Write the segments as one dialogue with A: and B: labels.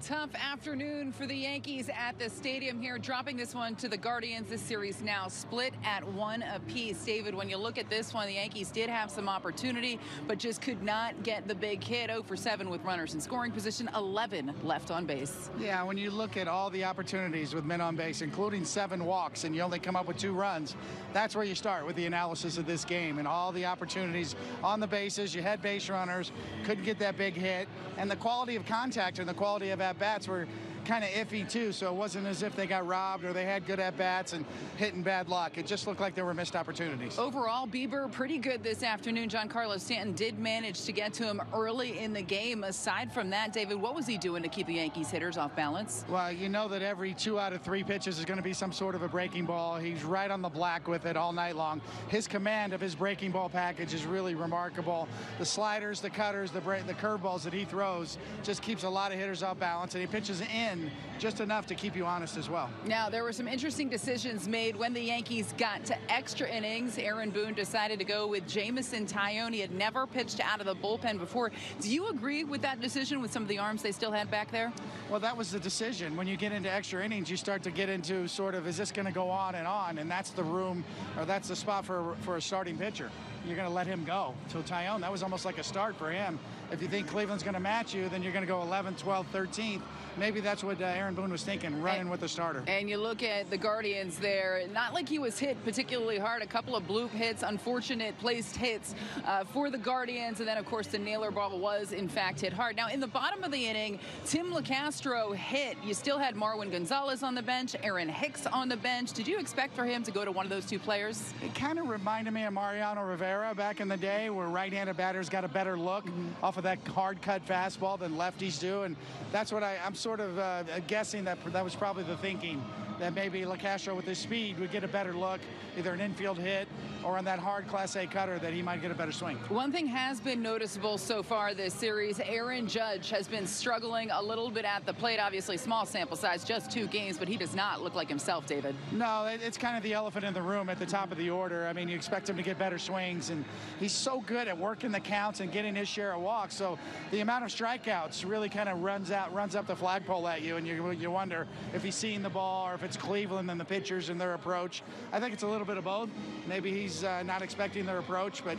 A: Tough afternoon for the Yankees at the stadium here, dropping this one to the Guardians. This series now split at one apiece. David, when you look at this one, the Yankees did have some opportunity, but just could not get the big hit. 0 for 7 with runners in scoring position, 11 left on base.
B: Yeah, when you look at all the opportunities with men on base, including seven walks, and you only come up with two runs, that's where you start with the analysis of this game and all the opportunities on the bases. You had base runners, couldn't get that big hit, and the quality of contact and the quality of at bats were kind of iffy too. So it wasn't as if they got robbed or they had good at bats and hitting bad luck. It just looked like there were missed opportunities.
A: Overall, Bieber pretty good this afternoon. Giancarlo Stanton did manage to get to him early in the game. Aside from that, David, what was he doing to keep the Yankees hitters off balance?
B: Well, you know that every two out of three pitches is going to be some sort of a breaking ball. He's right on the black with it all night long. His command of his breaking ball package is really remarkable. The sliders, the cutters, the the curveballs that he throws just keeps a lot of hitters off balance, and he pitches in just enough to keep you honest as well.
A: Now, there were some interesting decisions made when the Yankees got to extra innings. Aaron Boone decided to go with Jameson Taillon. He had never pitched out of the bullpen before. Do you agree with that decision with some of the arms they still had back there?
B: Well, that was the decision. When you get into extra innings, you start to get into sort of, is this going to go on and on? And that's the room, or that's the spot for, for a starting pitcher. You're going to let him go. So Taillon, that was almost like a start for him. If you think Cleveland's going to match you, then you're going to go 11, 12, 13th. Maybe that's what uh, Aaron Boone was thinking, running and, with the starter.
A: And you look at the Guardians there, not like he was hit particularly hard. A couple of bloop hits, unfortunate placed hits uh, for the Guardians. And then, of course, the Naylor ball was, in fact, hit hard. Now, in the bottom of the inning, Tim Locastro hit. You still had Marwin Gonzalez on the bench, Aaron Hicks on the bench. Did you expect for him to go to one of those two players?
B: It kind of reminded me of Mariano Rivera back in the day where right-handed batters got a better look mm -hmm. off of that hard cut fastball than lefties do. And that's what I, I'm sort of uh, guessing that that was probably the thinking that maybe Locastro with his speed would get a better look, either an infield hit or on that hard Clase cutter that he might get a better swing.
A: One thing has been noticeable so far this series, Aaron Judge has been struggling a little bit at the plate. Obviously, small sample size, just two games, but he does not look like himself, David.
B: No, it's kind of the elephant in the room at the top of the order. I mean, you expect him to get better swings, and he's so good at working the counts and getting his share of walks. So the amount of strikeouts really kind of runs out, runs up the flagpole at you, and you, you wonder if he's seeing the ball or if it's Cleveland and the pitchers and their approach. I think it's a little bit of both. Maybe he's uh, not expecting their approach, but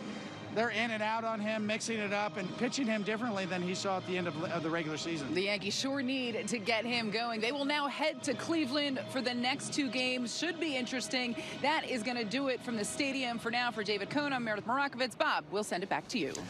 B: they're in and out on him, mixing it up and pitching him differently than he saw at the end of, of, the regular season.
A: The Yankees sure need to get him going. They will now head to Cleveland for the next two games. Should be interesting. That is going to do it from the stadium for now. For David Cone, I'm Meredith Marakovits. Bob, we'll send it back to you.